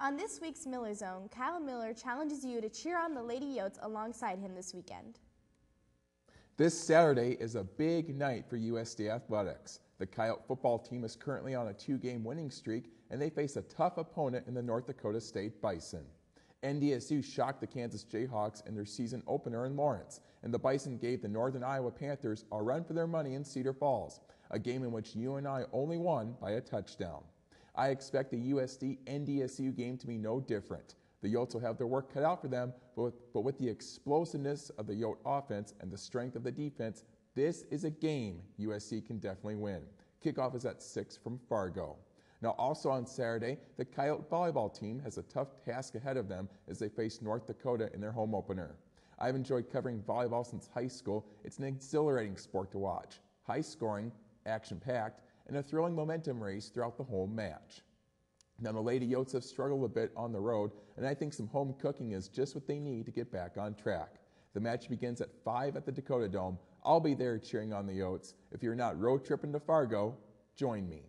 On this week's Miller Zone, Kyle Miller challenges you to cheer on the Lady Yotes alongside him this weekend. This Saturday is a big night for USD Athletics. The Coyote football team is currently on a two game winning streak, and they face a tough opponent in the North Dakota State Bison. NDSU shocked the Kansas Jayhawks in their season opener in Lawrence, and the Bison gave the Northern Iowa Panthers a run for their money in Cedar Falls, a game in which UNI only won by a touchdown. I expect the USD NDSU game to be no different. The Yotes will have their work cut out for them, but with, but with the explosiveness of the Yote offense and the strength of the defense, this is a game USD can definitely win. Kickoff is at 6 from Fargo. Now, also on Saturday, the Coyote volleyball team has a tough task ahead of them as they face North Dakota in their home opener. I've enjoyed covering volleyball since high school. It's an exhilarating sport to watch. High scoring, action packed, and a thrilling momentum race throughout the whole match. Now, the Lady Yotes have struggled a bit on the road, and I think some home cooking is just what they need to get back on track. The match begins at 5 at the Dakota Dome. I'll be there cheering on the Yotes. If you're not road tripping to Fargo, join me.